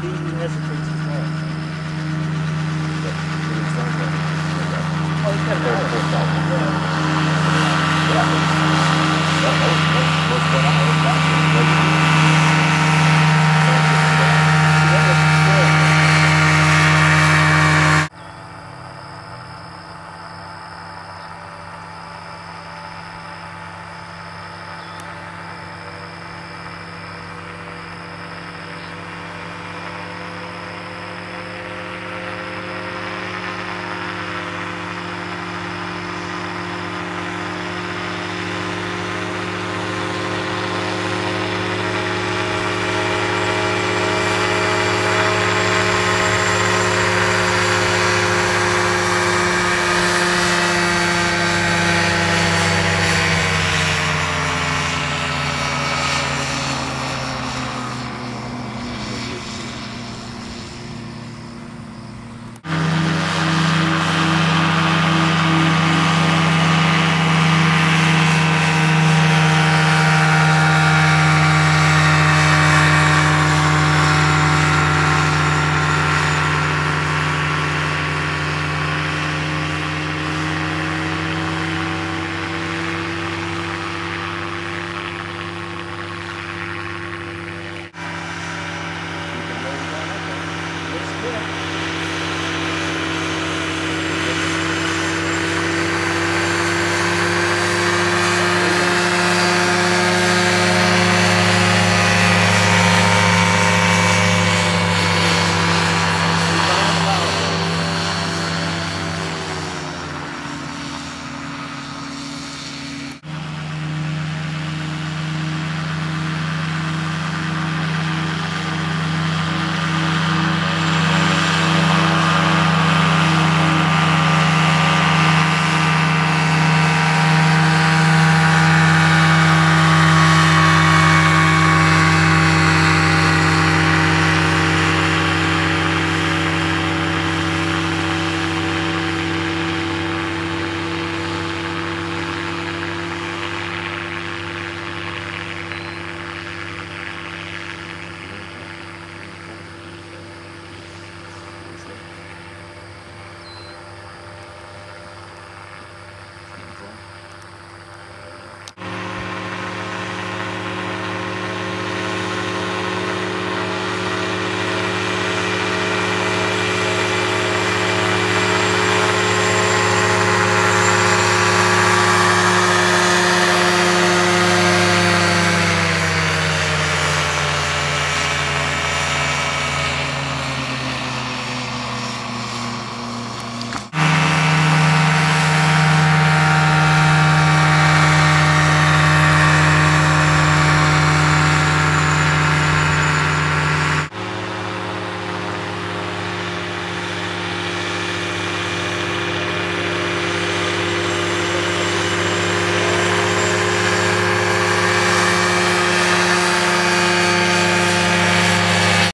he hesitates as well. But it sounds like. Oh, he's a